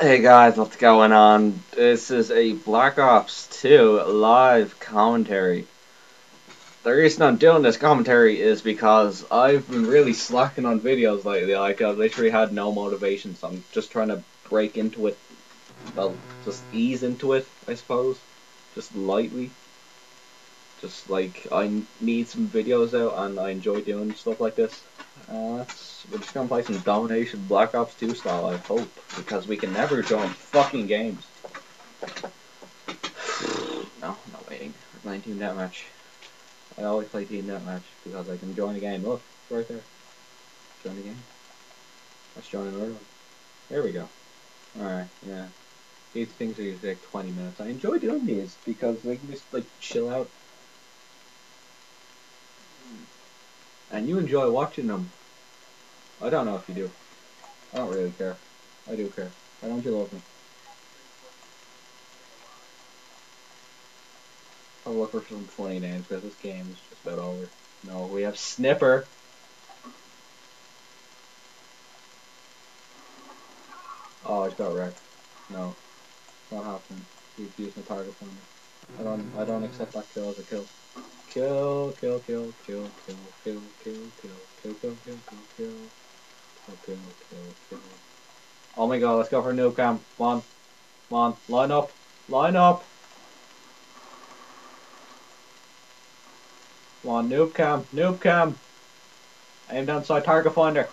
Hey guys, what's going on? This is a Black Ops 2 live commentary. The reason I'm doing this commentary is because I've been really slacking on videos lately. Like, I've literally had no motivation, so I'm just trying to break into it. Well, just ease into it, I suppose. Just lightly. Just like, I need some videos out and I enjoy doing stuff like this. Uh, we're just gonna play some Domination Black Ops 2 style, I hope, because we can never join fucking games. no, I'm not waiting. We're playing Team Deathmatch. I always play Team Deathmatch because I can join a game. Look, right there. Join the game. Let's join another one. There we go. Alright, yeah. These things are usually like 20 minutes. I enjoy doing these because they can just like chill out and you enjoy watching them. I don't know if you do. I don't really care. I do care. Why don't you love me? I'll look for some funny names because this game is just about over. No, we have Snipper. Oh, just got wrecked. No, not happening. He's using a target finder. I don't. I don't accept that kill as a kill. Kill, kill, kill, kill, kill, kill, kill, kill, kill, kill, kill, kill, kill, kill, kill, kill. Oh my god, let's go for a noob cam. Come on. Come on. Line up. Line up. Come on, noob cam. Noob cam. Aim down sight target finder.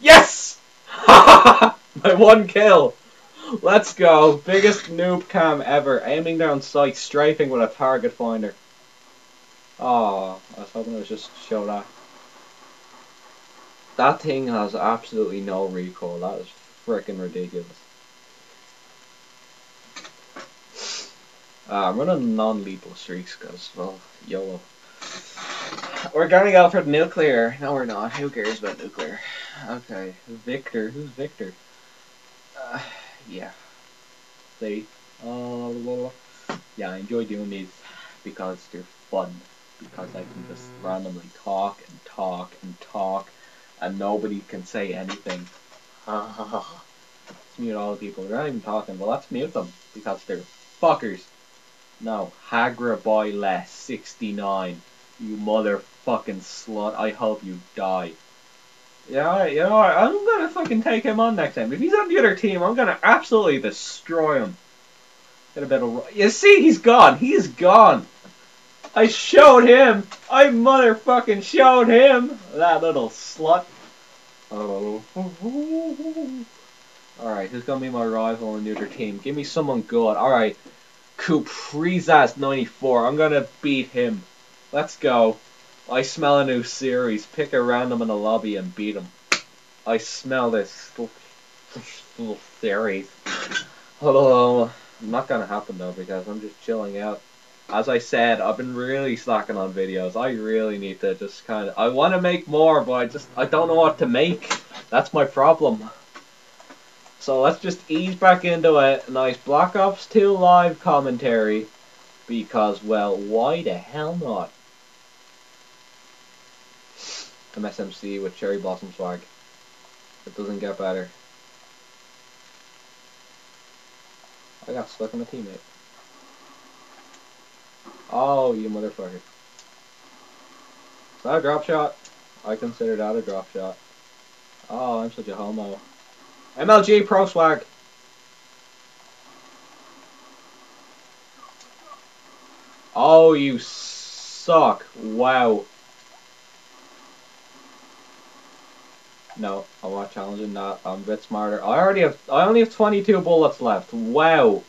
Yes! My one kill. Let's go. Biggest noob cam ever. Aiming down sight, strafing with a target finder. Oh, I was hoping it was just show that. That thing has absolutely no recoil. That is freaking ridiculous. Uh, I'm running non-lethal streaks because, well, YOLO. We're gonna go for nuclear. No, we're not. Who cares about nuclear? Okay, Victor. Who's Victor? Uh, yeah. See? Uh, yeah, I enjoy doing these because they're fun because I can just randomly talk and talk and talk and nobody can say anything. let's mute all the people. They're not even talking. Well, let's mute them because they're fuckers. No, Hagra Boy Less 69. You motherfucking slut. I hope you die. Yeah, you know what? I'm gonna fucking take him on next time. If he's on the other team, I'm gonna absolutely destroy him. Get a of. You see, he's gone. He's gone. I showed him. I motherfucking showed him. That little slut. Oh. Alright, who's gonna be my rival on the other team? Give me someone good. Alright. Kuprizas 94. I'm gonna beat him. Let's go. I smell a new series. Pick a random in the lobby and beat him. I smell this little series. Hello. Not gonna happen though because I'm just chilling out as I said, I've been really slacking on videos. I really need to just kind of. I want to make more, but I just I don't know what to make. That's my problem. So let's just ease back into a nice Black Ops 2 live commentary. Because, well, why the hell not? MSMC with Cherry Blossom swag. It doesn't get better. I got stuck on a teammate. Oh, you motherfucker. Is that a drop shot? I consider that a drop shot. Oh, I'm such a homo. MLG Pro Swag. Oh, you suck. Wow. No, I'm not challenging that. I'm a bit smarter. I already have, I only have 22 bullets left. Wow.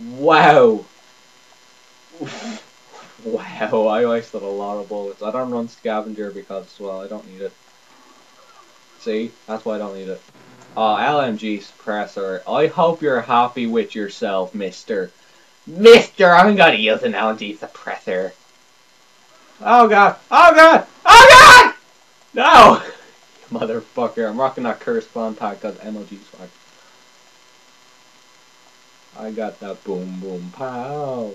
Wow. wow, I wasted a lot of bullets. I don't run scavenger because, well, I don't need it. See? That's why I don't need it. Ah, oh, LMG suppressor. I hope you're happy with yourself, mister. Mister, I'm gonna use an LMG suppressor. Oh god! Oh god! Oh god! No! Motherfucker, I'm rocking that curse spawn tag because MLG swag. I got that boom boom pow.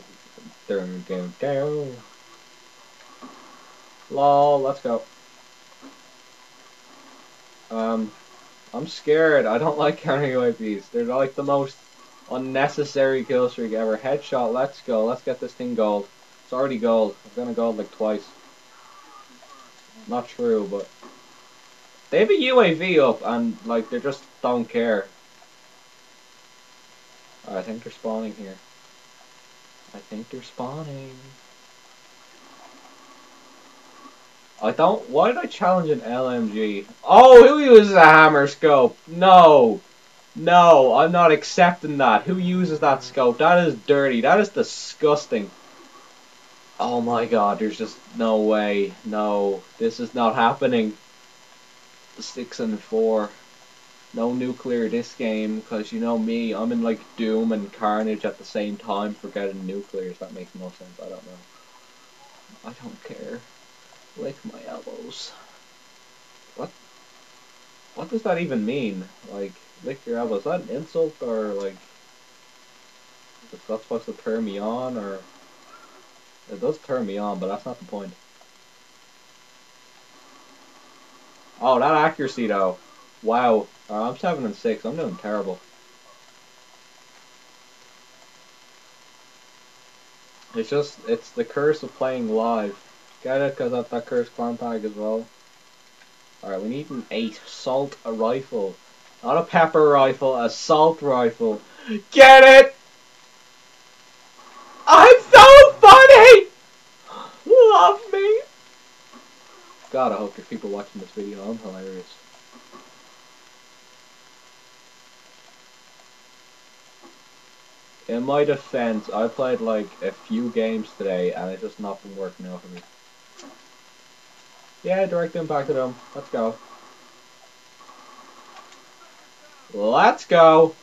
Down, down, down. Lol, let's go. Um, I'm scared. I don't like counter UAVs. They're like the most unnecessary kill streak ever. Headshot, let's go. Let's get this thing gold. It's already gold. I've gonna gold like twice. Not true, but they have a UAV up and like they just don't care. Oh, I think they're spawning here. I think they're spawning. I don't. Why did I challenge an LMG? Oh, who uses a hammer scope? No. No, I'm not accepting that. Who uses that scope? That is dirty. That is disgusting. Oh my god, there's just no way. No, this is not happening. Six and four. No nuclear this game, because you know me, I'm in like Doom and Carnage at the same time for getting nuclears. That makes no sense. I don't know. I don't care. Lick my elbows. What? What does that even mean? Like, lick your elbows? Is that an insult or like? Is that supposed to turn me on or? It does turn me on, but that's not the point. Oh, that accuracy though. Wow. Uh, I'm 7 and 6. I'm doing terrible. It's just, it's the curse of playing live. Get it? Because I've that curse clan tag as well. Alright, we need an 8. Salt a rifle. Not a pepper rifle, a salt rifle. Get it? I'm so funny! Love me! God, I hope there's people watching this video. I'm hilarious. In my defense, I played like a few games today and it's just not been working out for me. Yeah, direct impact at him. Let's go. Let's go!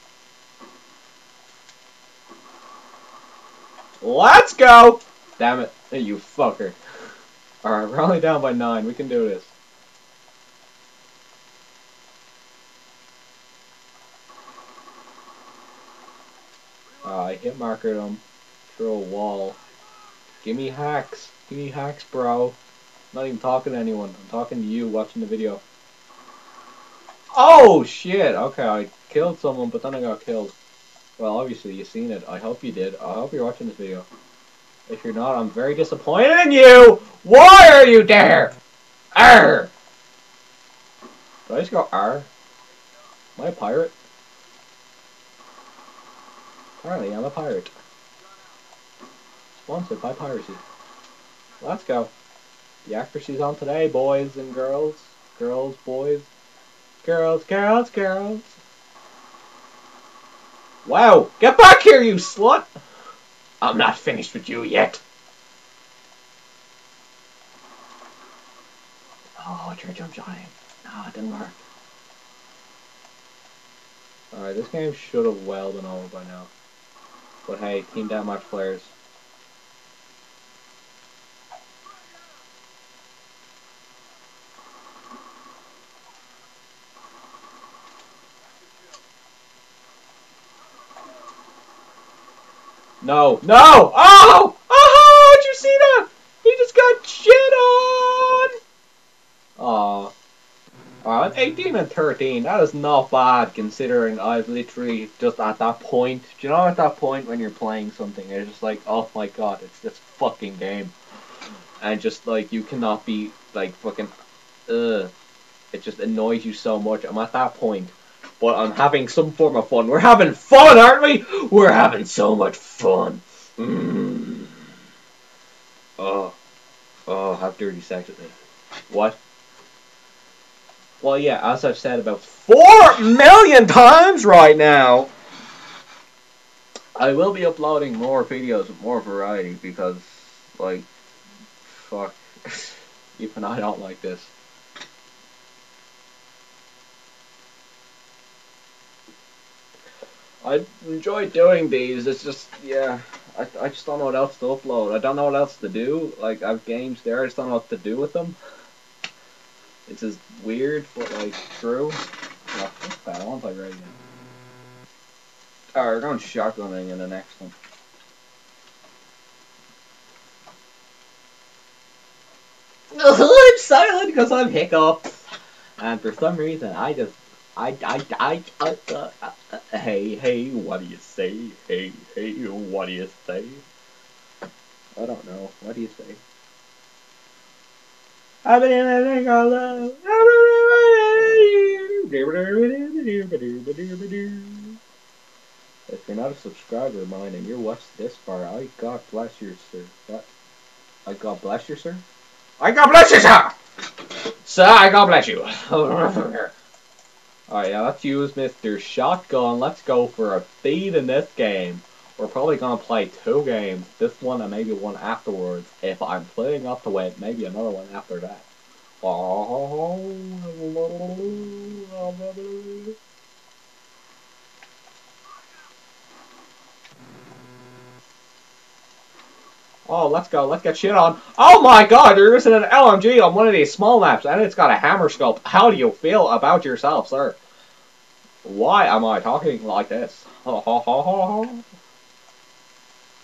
Let's go! Damn it. You fucker. Alright, we're only down by nine. We can do this. Uh, I hit marker them through a wall. Give me hacks. Give me hacks, bro. I'm not even talking to anyone. I'm talking to you watching the video. Oh, shit. Okay, I killed someone, but then I got killed. Well, obviously, you've seen it. I hope you did. I hope you're watching this video. If you're not, I'm very disappointed in you! Why are you there? Arr! Did I just go R? Am I a pirate? Apparently, I'm a pirate. Sponsored by piracy. Let's go. The accuracy's on today, boys and girls. Girls, boys. Girls, girls, girls. Wow! Get back here, you slut! I'm not finished with you yet. Oh, I tried jump shotting. No, it didn't work. Alright, this game should have well been over by now. But hey, Team Deathmatch players. No, no! Oh! Oh! Did you see that? He just got shit on! Aw. I'm 18 and 13. That is not bad considering I've literally just at that point. Do you know at that point when you're playing something, it's just like, oh my god, it's this fucking game. And just like, you cannot be like fucking, ugh. It just annoys you so much. I'm at that point. But I'm having some form of fun. We're having fun, aren't we? We're having so much fun. Mm. Oh. Oh, have dirty sex with me. What? Well, yeah, as I've said about four million times right now, I will be uploading more videos with more variety because, like, fuck, even I don't like this. I enjoy doing these, it's just, yeah, I, I just don't know what else to upload. I don't know what else to do. Like, I have games there, I just don't know what to do with them. It's just weird, but like true. Oh, that. I want to play again. Alright, we're going shotgunning in the next one. I'm silent because I'm hiccups. And for some reason, I just I, I, I, uh, uh, uh, hey, hey, what do you say? Hey, hey, what do you say? I don't know. What do you say? I've been in I. If you're not a subscriber of mine and you're watching this far, I God bless you, sir. I God bless you, sir? I God bless you, sir! Sir, I God bless you. Alright, yeah, let's use Mr. Shotgun. Let's go for a feed in this game. We're probably gonna play two games. This one and maybe one afterwards. If I'm playing up to it, maybe another one after that. Oh, Oh, let's go. Let's get shit on. Oh my god, there isn't an LMG on one of these small maps, and it's got a hammer scope. How do you feel about yourself, sir? Why am I talking like this?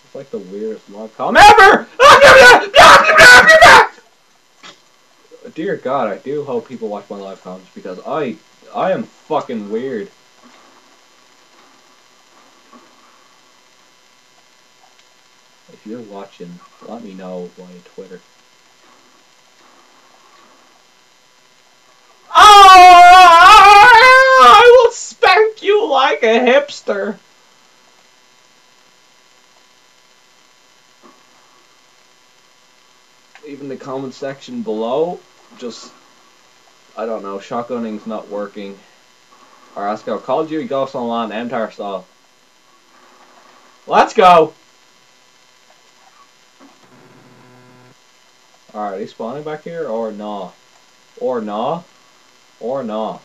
It's like the weirdest log com ever! Ah, Dear God, I do hope people watch my live comments because I, I am fucking weird. If you're watching, let me know via Twitter. Oh! I will spank you like a hipster. Leave in the comment section below. Just, I don't know, shotgunning's not working. Alright, let's go. Call of Duty Ghosts Online, MTAR style. Let's go! Alright, he's spawning back here or nah? Or nah? Or nah?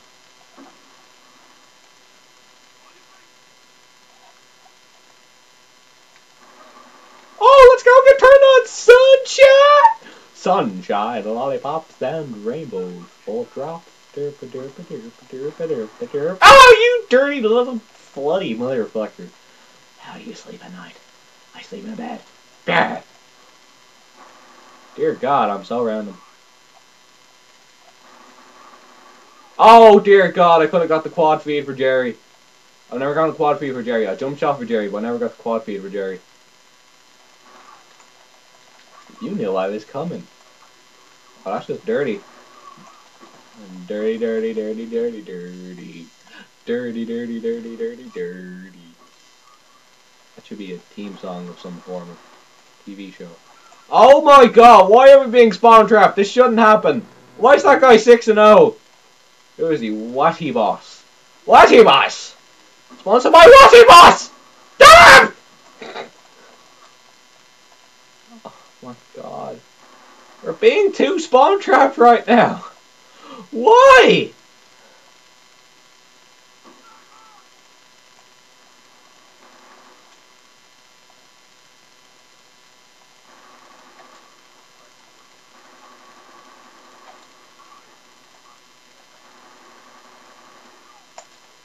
Oh, let's go get turned on sunshine! Sunshine, lollipops, and rainbows. Full drops. Oh, you dirty little bloody motherfucker. How do you sleep at night? I sleep in a bed. Bad. Dear God, I'm so random. Oh, dear God, I could have got the quad feed for Jerry. I've never gotten the quad feed for Jerry. I jumped shot for Jerry, but I never got the quad feed for Jerry. You knew I was coming. Oh, that's just dirty. Dirty, dirty, dirty, dirty, dirty. Dirty, dirty, dirty, dirty, dirty. That should be a team song of some form of TV show. Oh my god, why are we being spawn trapped? This shouldn't happen. Why is that guy 6 and 0? Who is he? Watty Boss. Watty Boss! Sponsored by Watty Boss! Damn! Oh my god. We're being too spawn trapped right now. Why?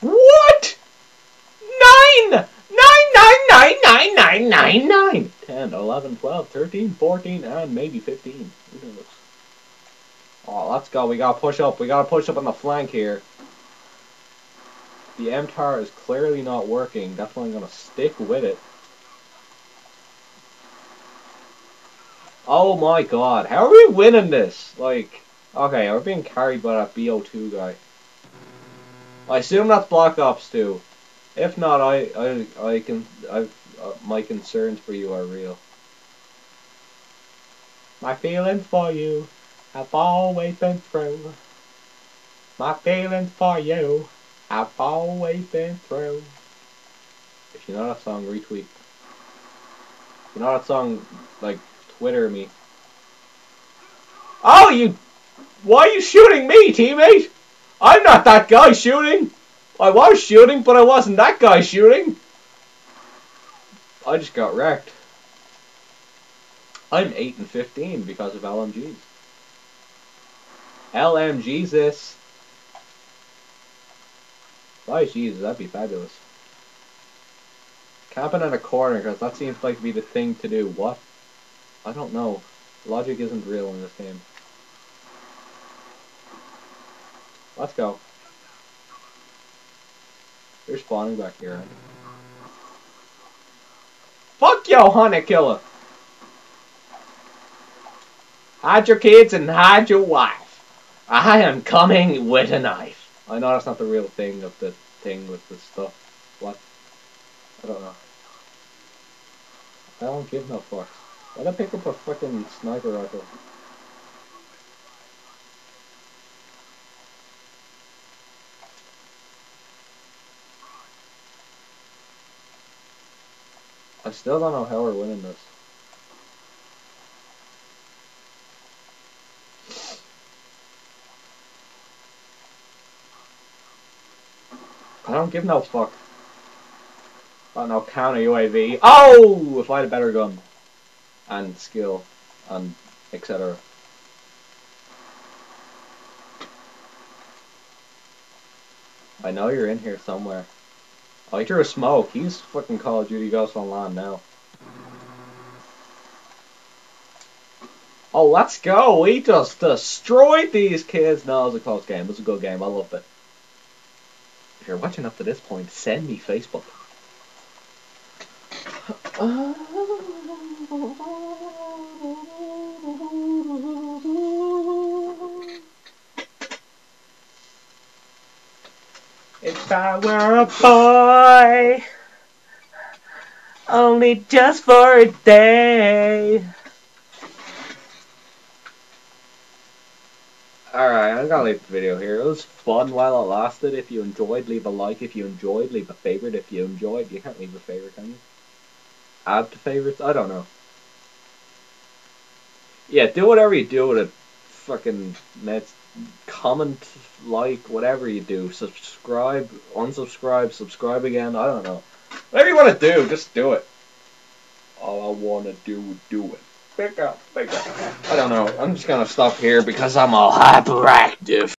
What? Nine! Nine, nine, nine, nine, nine, nine, nine! 10, 11, 12, 13, 14, and maybe 15. Who knows? Oh, let's go. We gotta push up. We gotta push up on the flank here. The MTAR is clearly not working. That's why I'm gonna stick with it. Oh my god. How are we winning this? Like, okay, we're being carried by that BO2 guy. I assume that's Black Ops 2. If not, I, I, I can, I, uh, my concerns for you are real. My feelings for you have always been true. My feelings for you have always been true. If you know that song, retweet. If you know that song, like, Twitter me. Oh, you... Why are you shooting me, teammate? I'm not that guy shooting! I was shooting, but I wasn't that guy shooting! I just got wrecked. I'm 8 and 15 because of LMGs. This. Why Jesus, that'd be fabulous. Camping in a corner, because that seems like to be the thing to do. What? I don't know. Logic isn't real in this game. Let's go. They're spawning back here. Fuck yo, honey killer. Hide your kids and hide your wife. I am coming with a knife. I know that's not the real thing of the thing with the stuff. What? I don't know. I don't give no fucks. Why'd I pick up a fucking sniper rifle? Still don't know how we're winning this. I don't give no fuck. Oh no, counter UAV. Oh! If I had a better gun. And skill. And etc. I know you're in here somewhere. Oh, he threw a smoke. He's fucking Call of Duty Ghost Online now. Oh, let's go! We just destroyed these kids! No, it was a close game. It was a good game. I loved it. If you're watching up to this point, send me Facebook. Oh. I were a boy, only just for a day. Alright, I'm gonna leave the video here. It was fun while it lasted. If you enjoyed, leave a like. If you enjoyed, leave a favorite. If you enjoyed, you can't leave a favorite, can you? Add to favorites? I don't know. Yeah, do whatever you do with it. Fucking net comment, like, whatever you do. Subscribe, unsubscribe, subscribe again. I don't know. Whatever you want to do, just do it. All I want to do, do it. Pick up, pick up. I don't know. I'm just gonna stop here because I'm all hyperactive.